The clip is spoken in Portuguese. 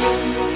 Música